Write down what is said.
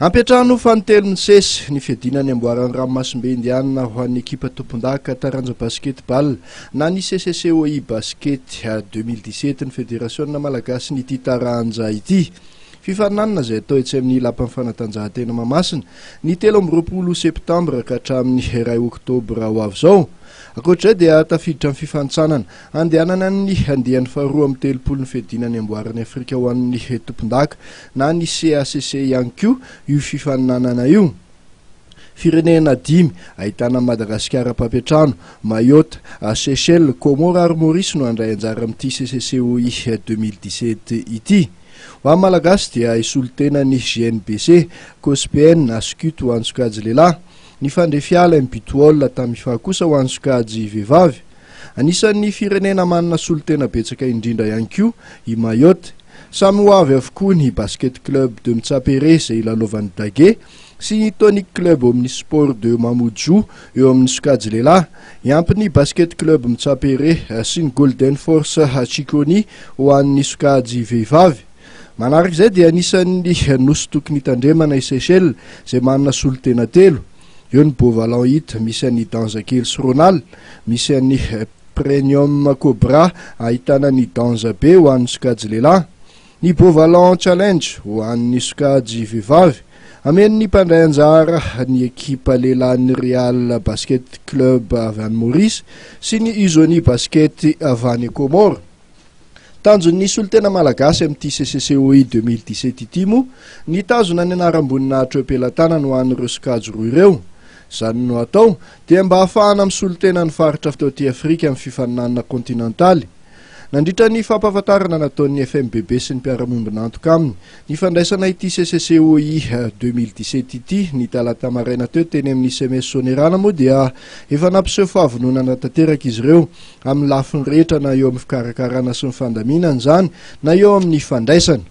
Ampiantrano fanintelony ny sesy, ny fiadiana ny amboaran'ny ranomasimbe Indianina ho an'ny ekipa tompondaka taranja basikety bal na ny CCCOI Basket a deux mille dix-sept ny federasiona malagasin'ity taranja ity. Fifaninanana izay atao etsy amin'ny lapan'ny fanatanjahantena Mahamasina ny telo amby roapolo septambra ka hatramin'ny iray oktobra ho avy izao. Ankoatr'izay dia tafiditra amin'ny fifanintsanana Andehanana ny andiany faharoa amby telopolo ny fiadiana ny amboaran'i Afrika ho an'ny tompondaka na ny CACC ihany koa io fifaninanana io. Firenena dimy, ahitana Madagasikara mpampiantrano, Mayotte, Seychelles, Comores ary Maurice no handray anjara amin'ity CCCOI deux mille dix-sept ity. Ho an'ny Malagasy dia hisolo tena ny GNBC, Cospn, Ascut ho an'ny sokajy lehilahy. Nifandre fiala im-but-wall tamin'ny fah kosa ho an'ny sokajy vehivavy. Anisan'ny firenena manana solontena betsaka indrindra ihany koa i Mayotte. Samy ho avy avokoa ny Basket Club de Mtsapere izay ilalovan'i Dage sy ny Tonic Club Omnisport de Mamoudzou eo amin'ny sokajy lehilahy. Hiampy ny Basket Club Mtsapere sy ny Golden Force Chiconi ho an'ny sokajy vehivavy. Manaraka izay dia anisan'ny nosy tokony hitandremana i Seychelles izay manana solontena telo. Eo ny Beauvalan Hit, misy an'i Danza kely sy Ronald, misy an'i Premium Cobra ahitana ny Danza be ho an'ny sokajy lehilahy, ny Beauvalan Challenge ho an'ny sokajy vehivavy. Hameno ny mpandray anjara ny ekipa lehilahin'ny Real Basket Club avy any Maurice sy ny Uzoni Basket avy any Comores. Tanjon'ny solontena malagasy amin'ity CCCOI deux mille dix sept ity moa ny hitazona ny anaram-boninahitro am-pelatanany ho an'ireo sokajy roa ireo. Izany no atao dia mba hahafahana misolo tena ny faritra avy tao aty Afrika amin'ny fifaninanana kontinantaly. Nandritra ny fampahafantarana nataon'ny FMBB sy ny mpiara-miombon'antoka aminy ny fandraisana ity CCCOI deux mille dix sept ity ny talata maraina teo teny amin'ny CMS Soanierana moa dia efa nampiseho fahavononana tanteraka izy ireo amin'ny lafiny rehetra na eo amin'ny fikarakarana sy ny fandaminana izany na eo amin'ny fandraisana.